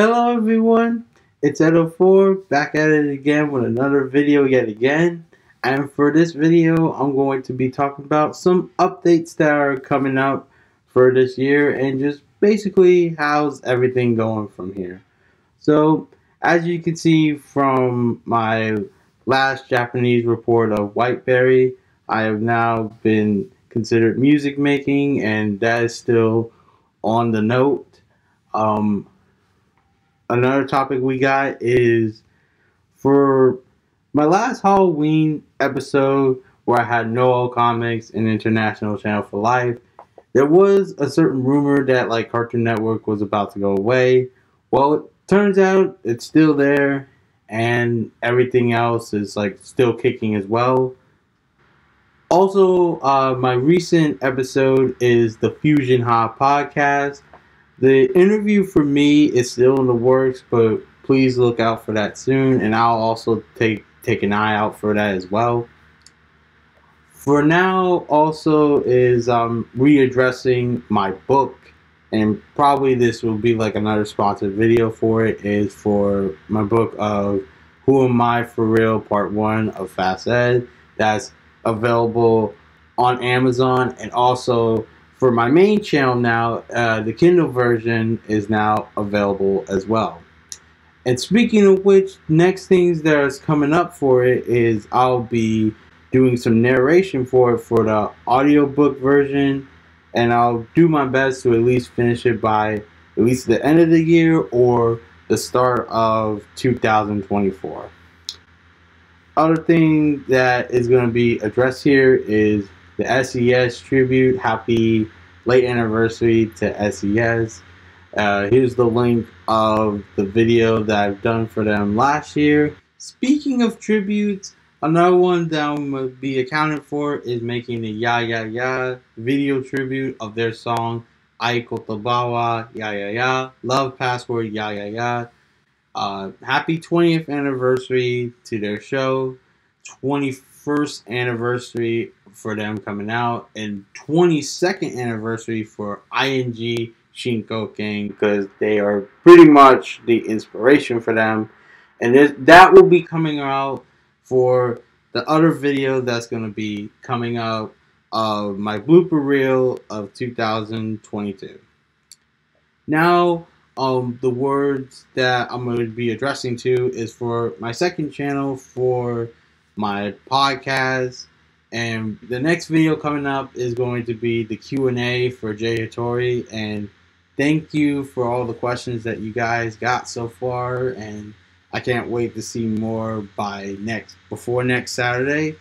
Hello everyone, it's Edo4 back at it again with another video yet again. And for this video, I'm going to be talking about some updates that are coming out for this year and just basically how's everything going from here. So, as you can see from my last Japanese report of Whiteberry, I have now been considered music making and that is still on the note. Um, another topic we got is for my last Halloween episode where I had Noel Comics and International Channel for Life. There was a certain rumor that like Cartoon Network was about to go away. Well, it turns out it's still there and everything else is like still kicking as well. Also, uh, my recent episode is the Fusion High podcast. The interview for me is still in the works, but please look out for that soon, and I'll also take take an eye out for that as well. For now, also is um, readdressing my book, and probably this will be like another sponsored video for it. Is for my book of Who Am I for Real Part One of Fast Ed. That's available on Amazon and also for my main channel now, uh, the Kindle version is now available as well. And speaking of which, next things that is coming up for it is I'll be doing some narration for it for the audiobook version, and I'll do my best to at least finish it by at least the end of the year or the start of 2024. Other thing that is going to be addressed here is the SES tribute. Happy late anniversary to SES. Uh, here's the link of the video that I've done for them last year. Speaking of tributes, another one that to be accounted for is making a Ya Ya Ya video tribute of their song Aiko Tabawa Ya Ya Ya Love Password Ya Ya Ya. Uh, happy 20th anniversary to their show. 21st anniversary for them coming out and 22nd anniversary for ING Shinkoken because they are pretty much the inspiration for them. And that will be coming out for the other video that's going to be coming out of my blooper reel of 2022. Now, um, the words that I'm going to be addressing to is for my second channel for my podcast. And the next video coming up is going to be the Q&A for Jay Hattori. And thank you for all the questions that you guys got so far. And I can't wait to see more by next, before next Saturday.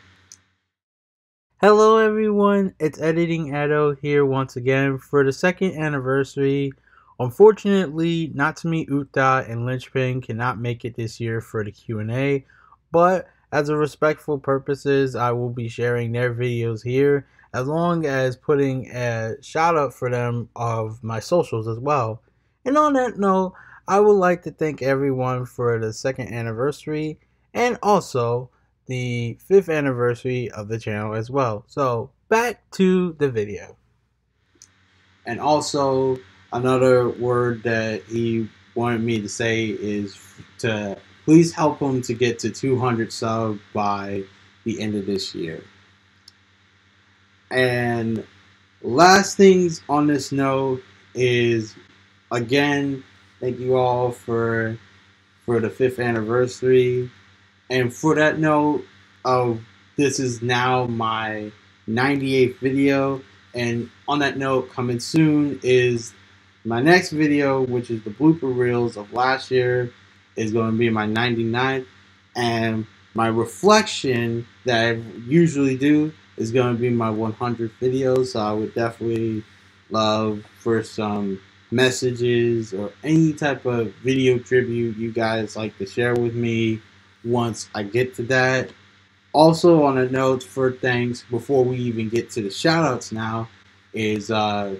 Hello everyone, it's Editing Edo here once again for the second anniversary. Unfortunately, Natsumi Uta and Linchpin cannot make it this year for the Q&A, but as a respectful purposes, I will be sharing their videos here, as long as putting a shout out for them of my socials as well. And on that note, I would like to thank everyone for the second anniversary and also the fifth anniversary of the channel as well. So back to the video. And also another word that he wanted me to say is to Please help him to get to 200 sub by the end of this year. And last things on this note is again, thank you all for for the fifth anniversary. And for that note, of this is now my 98th video. And on that note, coming soon is my next video, which is the blooper reels of last year is going to be my 99th. And my reflection that I usually do is going to be my 100 videos. So I would definitely love for some messages or any type of video tribute you guys like to share with me once I get to that. Also, on a note for thanks, before we even get to the shoutouts now, is uh,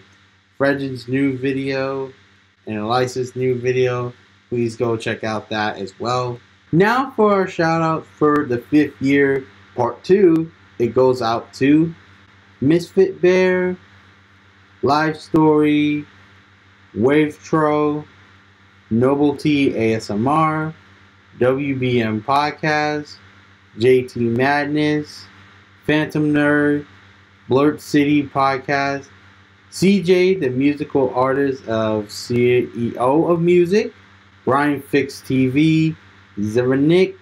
Fredgen's new video and Elisa's new video please go check out that as well. Now for our shout out for the fifth year, part two. It goes out to Misfit Bear, Live Story, Wavetro, Novelty ASMR, WBM Podcast, JT Madness, Phantom Nerd, Blerd City Podcast, Cjay, the musical artist of CEO of Music, Brain Fix TV, Zaranick,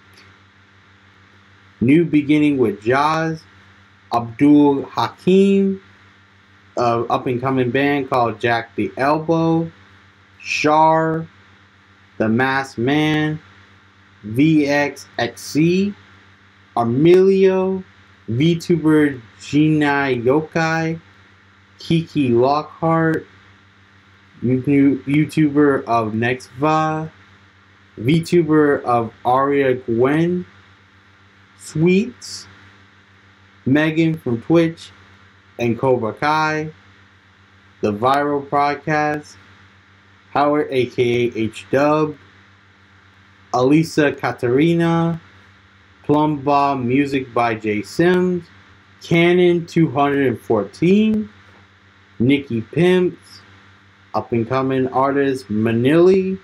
New Beginning with Jas, Abdul Hakim, uh, up and coming band called Jack the Elbow, Shar, The Masked Man, VSXC, Armelio, VTuber Gina Yokai, Kiki Lockhart, YouTuber of Nextva, VTuber of Aria Gwen, Sweets, Megan from Twitch, and Cobra Kai, The Viral Podcast, Howard aka H Dub, Alisa Katarina, Plumba Music by Jay Sims, Canon 214, Nikki Pimps, up and coming artist Manili,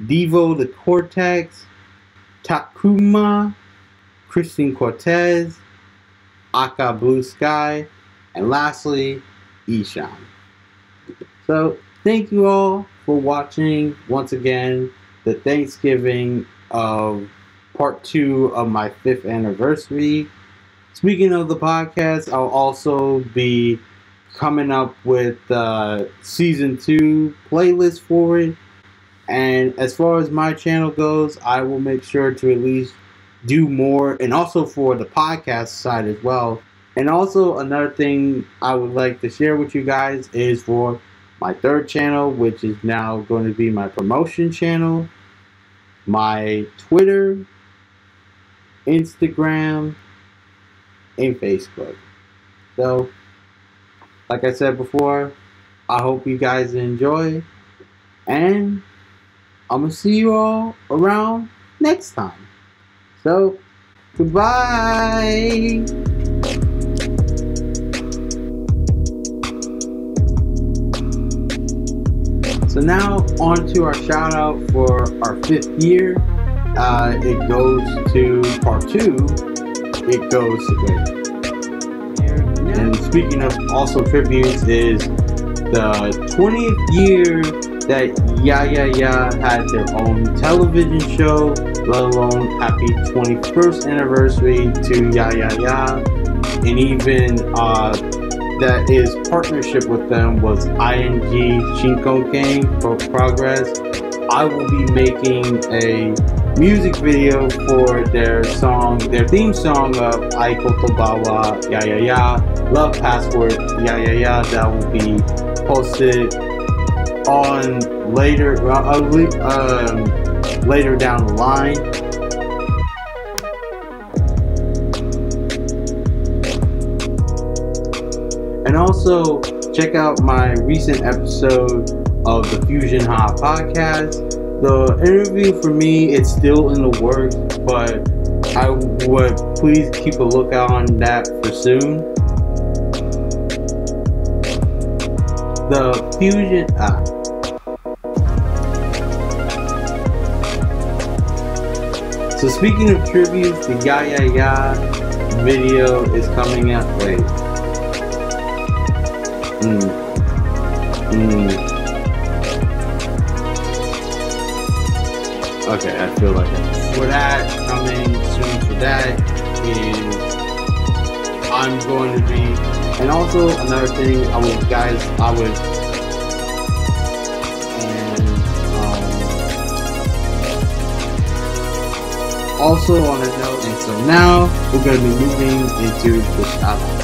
Devo the Cortex, Takuma, Christian Cortez, Aka Blue Sky, and lastly, Ishan. So, thank you all for watching once again the Thanksgiving of part two of my fifth anniversary. Speaking of the podcast, I'll also be coming up with uh, season two playlist for it. And as far as my channel goes, I will make sure to at least do more, and also for the podcast side as well. And also, another thing I would like to share with you guys is for my third channel, which is now going to be my promotion channel, my Twitter, Instagram, and Facebook. So, like I said before, I hope you guys enjoy, and I'm gonna see you all around next time. So, goodbye. So now on to our shout out for our fifth year. Uh, it goes to part two. It goes to And speaking of also tributes is the 20th year that Ya Ya had their own television show, let alone happy 21st anniversary to Ya Ya. And even uh, that his partnership with them was ING Shinkoken for Progress. I will be making a music video for their song, their theme song of Aiko Tobawa Ya Ya Ya, Love Password Ya Ya Ya, that will be posted on later, uh, um, later down the line. And also check out my recent episode of the Fusion Hop podcast. The interview for me it's still in the works, but I would please keep a lookout on that for soon. The Fusion ah. So speaking of tributes, the Ya Ya Ya video is coming out. Wait. Mm. Mm. Okay, I feel like it. For that, coming soon for that is I'm going to be, and also another thing, I would, guys, I would, also on a note, and so now we're going to be moving into the shop